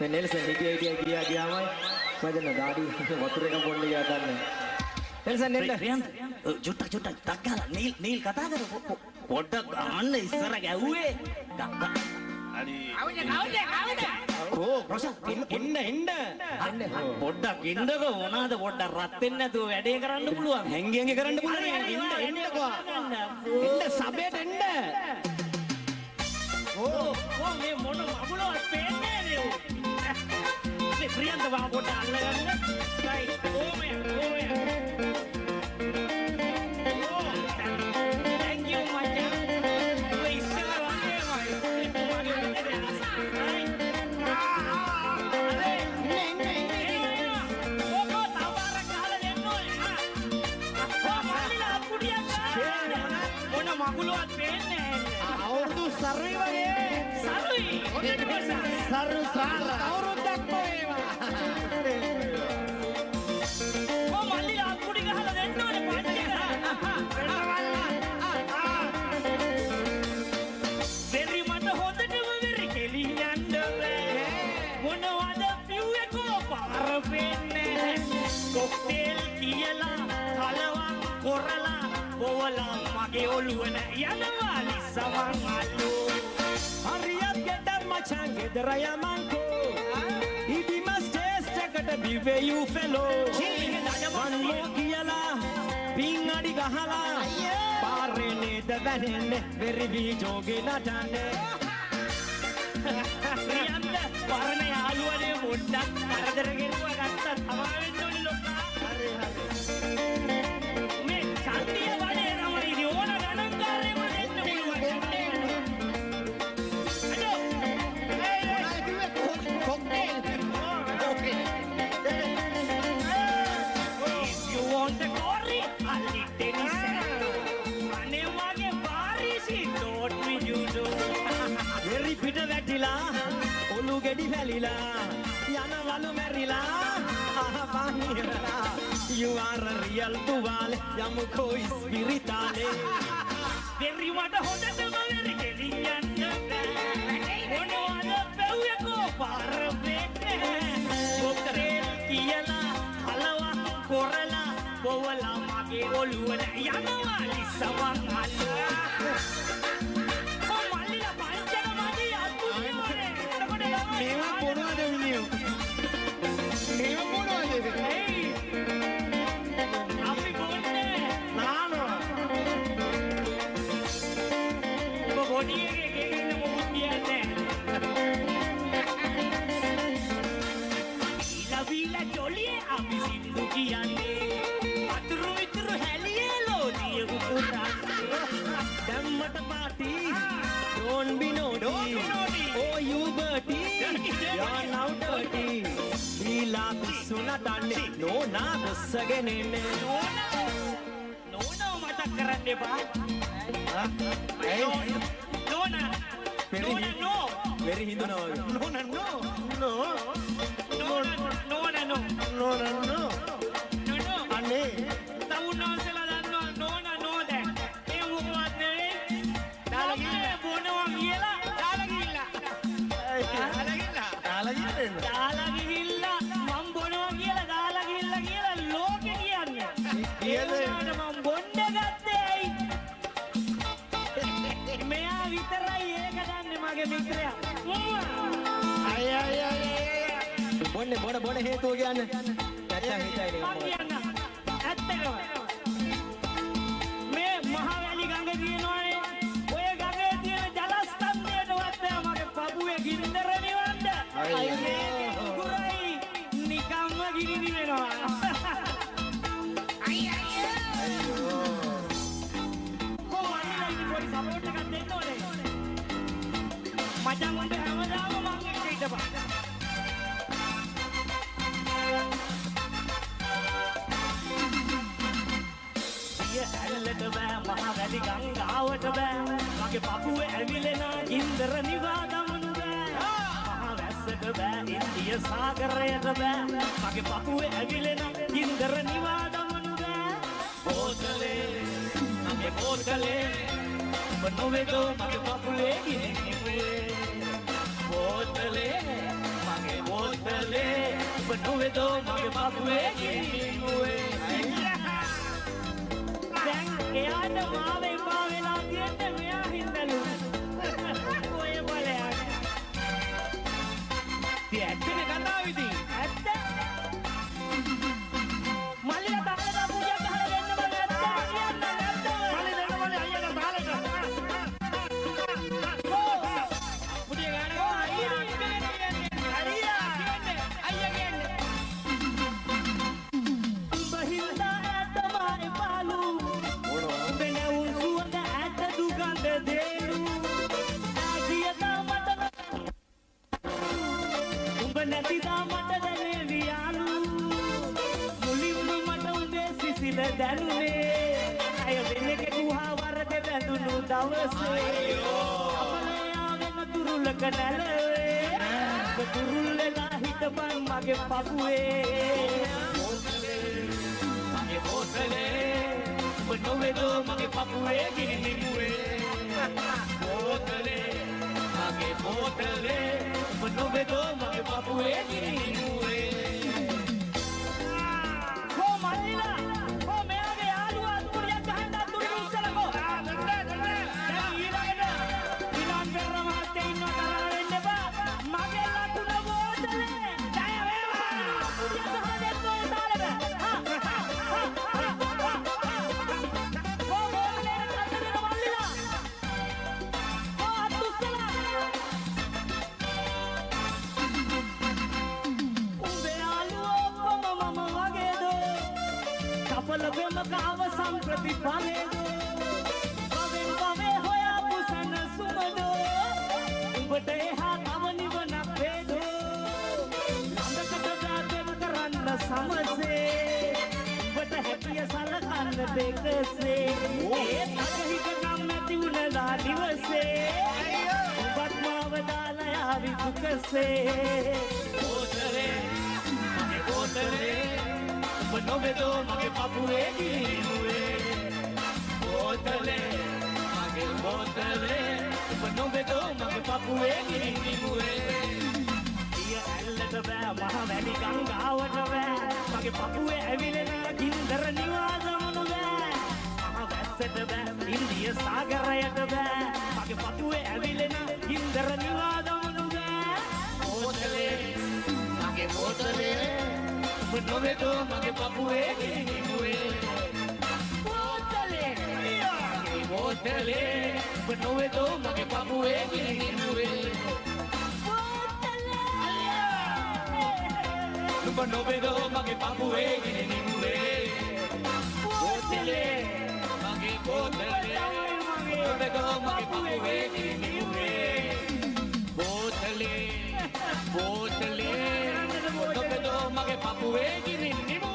මේ නෙල්සන් හිටිය හිටිය ගියා ගියාමයි. මම දැන් දාඩි වතුර එක පොන්න ගියා තන්නේ නෙල්සන් නෙල්ල. ප්‍රියන්ත චුට්ටක් චුට්ටක් ටක් ගාලා නීල් නීල් කතා කර පොඩ්ඩක් අන්න ඉස්සර ගැව්වේ ඕ ප්‍රසත් එන්න එන්න. එන්න පොඩ්ඩක් ඉන්නකෝ. මොනවාද පොඩ්ඩක් රත් වෙන්නේ නැතුව වැඩේ කරන්න පුළුවන්? හැංගියන්ගේ කරන්න පුළුවන්? එන්න එන්නකෝ. එන්න සබේට එන්න. ඕ ඕ මේ මොන මගුලවත් පේන්නේ නෑ මේ ප්‍රියන්ත වා පොඩ්ඩක් අල්ලගන්න රයිට් ඕමය ඕමය Thank you, මචං. ඔය ඉස්සර වගේ මයි. මොන මගුලවත් පේන්නේ නැහැ. අවුරුදු සරුයි වගේ සරුයි. ඔන්නට පස්සා. සරු සාර අවුරුද්දක් කොරලා බොවලා මගේ ඔළුව නෑ යනවා ලිස්සවන් අල්ලෝ. හරියක් ගෙඩක් මචං ගෙදර යමන්කෝ ඉබිම ස්ටේස් එකට බිවේ යූ ෆෙලෝ මන්මෝ කියලා පින් අඩි ගහලා පාරේ නේද වැනෙන්නේ වෙරි බීජෝගේ නටන්නේ ප්‍රියන්ත පරණ යාළුවනේ පොඩ්ඩක් කරදර ගෙරුවා ගත්තා තමා ගෙඩි පැලිලා යනවලු මැරිලා අහපන් ඉවරලා you are a real තුවාල යමුකෝ ඉස්පිරිතාලේ වෙරි මට හොඳටම වෙරි ගෙලින් යන්න බෑ මොනවද පැව්වකෝ පාර පෙන්නේ ඔක්තරේ කියලා හලවක් කොරලා බොවලා මගේ ඔළුව නෑ යනවා ලිස්සවන් ඔබ බොඩි එකේ ඉන්න මොකුත් කියන්නේ ඊලා වීලා ජොලියේ අපි සින්දු කියන්නේ අතුරු ඉතුරු හැලියේ ලෝදිය උකුරන්නේ දැම්මට පාටි ඩෝන් බිනෝඩි ඕ යූබටි යා නව්ටටි ඊලා පිස්සු නටන්නේ නෝනා ගොස්සගෙන එන්නේ නෝනා නෝනා මතක් කරන්න එපා නෝනා නෝනා නෝ වෙරි හිඳුනවා නෝනා නෝ නෝ නෝනා නෝනා නෝ නෝනා නෝ නෝ අනේ තවුන්නාන්සලා දන්නවා නෝන නෝද ඒ මොකවත් නෙවෙයි දාලා ගිහිල්ලා බොනවා කියලා දාලා ගිහිල්ලා තාලා ගිහින් දාලා ගිහිල්ලා බොන බොන හේතුව කියන්න නැත්තම් හිතයි ඇත්තටම. මේ මහවැලි ගඟ තියෙනවානේ. ඔය ගඟේ තියෙන ජලස්තන්ධයටවත් බෑ මගේ පපුවේ ගින්දර නිවන්න අයියෝ. මේකේ උගුරයි නිකම්ම ගිනිදි වෙනවා. මචං උඹ පපුුව ඇවිලෙන ඉන්දර නිවා දමනු බෑ මහ වැස්සට බෑ ඉන්දිය සාගරයට බෑ මගේ පපුුව ඇවිලෙන ඉන්දර නිවා දමනු බෑ බෝතලේ මගේ බෝතලේ ඔබ නොවෙගෝ මගේ පපුලේ ගිනිනිපුේ බෝතලේ මගේ බෝතලේ ඔබ නොවේදෝ මගේ පපුවේ ගිනිමුවේ දැන් එයාට මාව දුගඳ දේලු ආගියතා මට උඹ නැතිදා මට දැනේ වියාලු මුලින්ම මට උඹේ සිසිල දැනුනේ අය වෙන කෙකුහා වරද බැඳුණු දවසේ අපලයාගෙන තුරුලක නැලවේ ඔබ තුරුල්ලලා හිටපන් මගේ පපුවේ මගේ බෝතලේ ඔබ නොවේදෝ මගේ පපුවේ ගිනිමුවේ. බෝතලේ මගේ බෝතලේ ඔබ නොවේදෝ මගේ පපුවේ ගිනිමුවේ. කෝ කපල වෙමක අවසන් ප්‍රතිඵලේද පවෙන් පවේ හොයාපු සැනසුමද උඹට එහා තව නිවනක් වේද ළඟකට ගාතෙන් කරන්න සමසේ උඹට හැකිය සලකන්න දෙකසේ ඒත් අගහික නම් නැති වුණලා නිවසේ උඹත් මාව දාලා යාවි දුකසේ බෝතලේ මගේ බෝතලේ ඔබ නොවේදෝ මගේ පපුවේ ගිනිමුවේ. බෝතලේ මගේ බෝතලේ ඔබ නොවේදෝ මගේ පපුවේ ගිනිමුවේ. දිය ඇල්ලට බෑ මහ වැඩි ගංගාවට බෑ මගේ පපුවේ ඇවිලෙන ගින්දර නිවාසමනු බෑ මහ වැස්සට බෑ ඉන්දිය සාගරයට ඔබ නොවේදෝ මගේ පපුවේ ගිනිමුවේ. පෝතලේ මගේ බෝතලේ ඔබ නොවේදෝ මගේ පපුවේ ගිනිමුවේ. නුඹ නොවේදෝ මගේ පපුවේ ගිනිමුවේ. බෝතලේ මගේ බෝතලේ නොවේදෝ මගේ පපුවේ ගිනිමුවේ. මගේ පපුවේ ගිනිමුවේ.